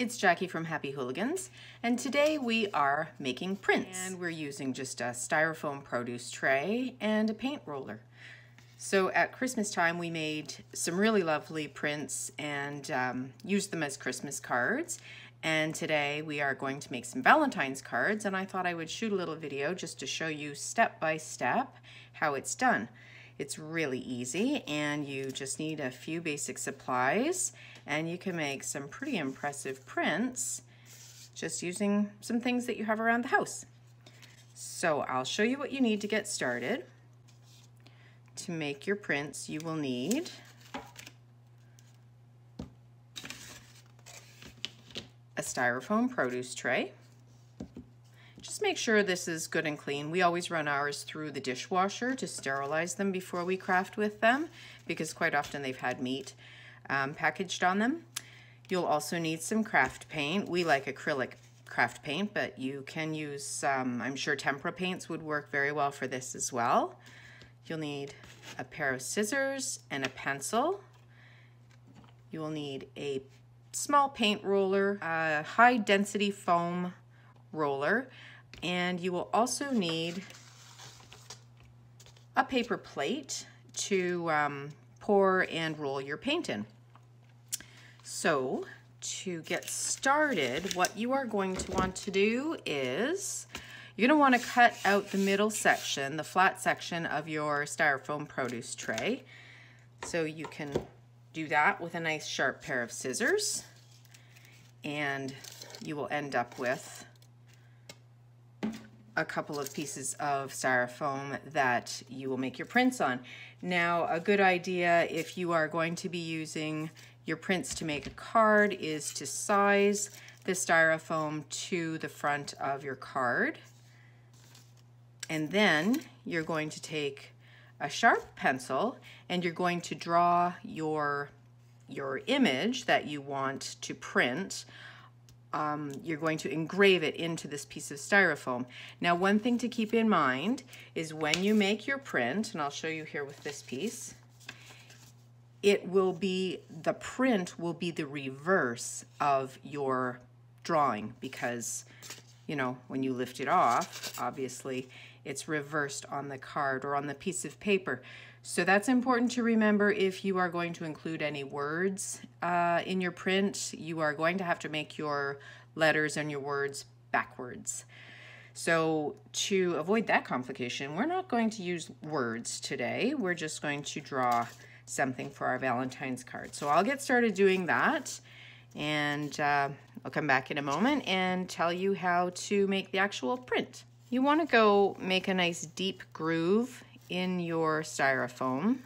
It's Jackie from Happy Hooligans, and today we are making prints. And we're using just a styrofoam produce tray and a paint roller. So at Christmas time, we made some really lovely prints and um, used them as Christmas cards. And today we are going to make some Valentine's cards, and I thought I would shoot a little video just to show you step by step how it's done. It's really easy and you just need a few basic supplies and you can make some pretty impressive prints just using some things that you have around the house. So I'll show you what you need to get started. To make your prints, you will need a styrofoam produce tray, make sure this is good and clean. We always run ours through the dishwasher to sterilize them before we craft with them because quite often they've had meat um, packaged on them. You'll also need some craft paint. We like acrylic craft paint, but you can use, I'm sure tempera paints would work very well for this as well. You'll need a pair of scissors and a pencil. You will need a small paint roller, a high density foam roller, and you will also need a paper plate to um, pour and roll your paint in. So to get started, what you are going to want to do is you're going to want to cut out the middle section, the flat section of your styrofoam produce tray. So you can do that with a nice sharp pair of scissors and you will end up with a couple of pieces of styrofoam that you will make your prints on. Now, a good idea if you are going to be using your prints to make a card is to size the styrofoam to the front of your card. And then you're going to take a sharp pencil and you're going to draw your, your image that you want to print um, you're going to engrave it into this piece of styrofoam. Now one thing to keep in mind is when you make your print, and I'll show you here with this piece, it will be, the print will be the reverse of your drawing because, you know, when you lift it off, obviously it's reversed on the card or on the piece of paper. So that's important to remember if you are going to include any words uh, in your print. You are going to have to make your letters and your words backwards. So to avoid that complication, we're not going to use words today. We're just going to draw something for our Valentine's card. So I'll get started doing that and uh, I'll come back in a moment and tell you how to make the actual print. You want to go make a nice deep groove in your styrofoam.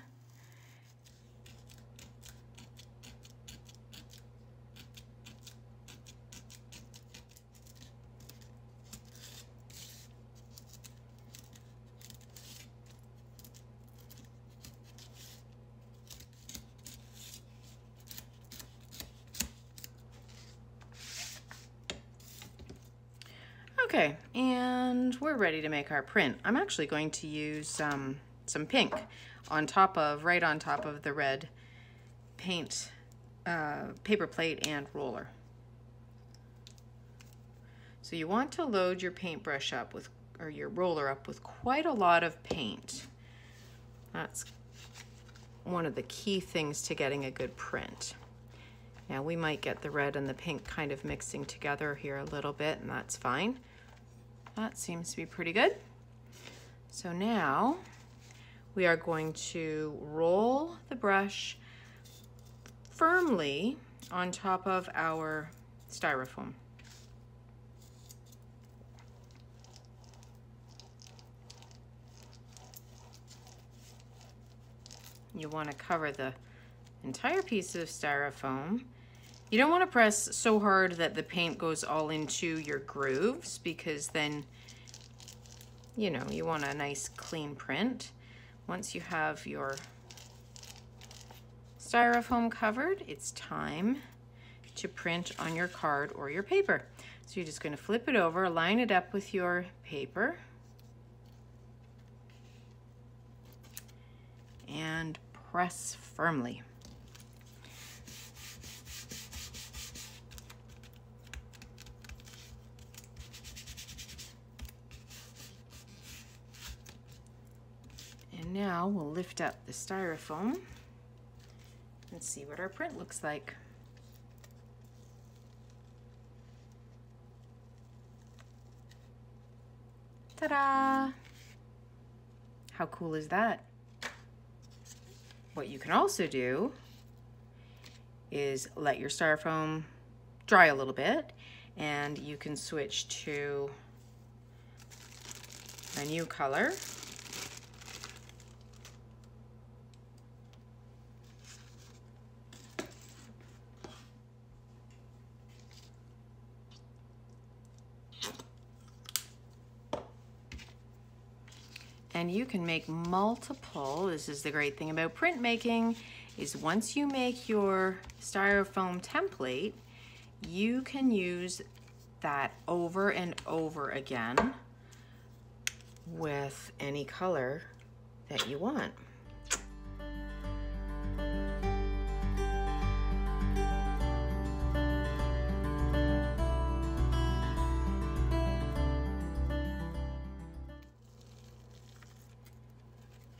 Okay, and we're ready to make our print. I'm actually going to use um, some pink on top of, right on top of the red paint uh, paper plate and roller. So you want to load your paintbrush up with, or your roller up with quite a lot of paint. That's one of the key things to getting a good print. Now we might get the red and the pink kind of mixing together here a little bit and that's fine. That seems to be pretty good. So now we are going to roll the brush firmly on top of our styrofoam. You want to cover the entire piece of styrofoam you don't want to press so hard that the paint goes all into your grooves because then, you know, you want a nice clean print. Once you have your styrofoam covered, it's time to print on your card or your paper. So you're just going to flip it over, line it up with your paper, and press firmly. Now we'll lift up the styrofoam and see what our print looks like. Ta-da! How cool is that? What you can also do is let your styrofoam dry a little bit and you can switch to a new color. And you can make multiple, this is the great thing about printmaking, is once you make your styrofoam template, you can use that over and over again with any color that you want.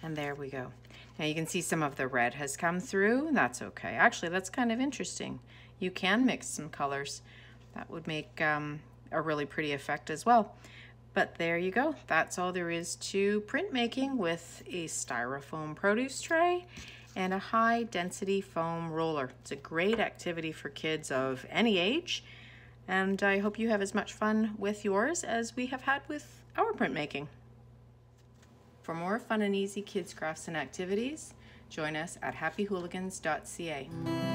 And there we go. Now you can see some of the red has come through. That's okay. Actually, that's kind of interesting. You can mix some colors. That would make um, a really pretty effect as well. But there you go. That's all there is to printmaking with a styrofoam produce tray and a high density foam roller. It's a great activity for kids of any age. And I hope you have as much fun with yours as we have had with our printmaking. For more fun and easy kids crafts and activities, join us at happyhooligans.ca.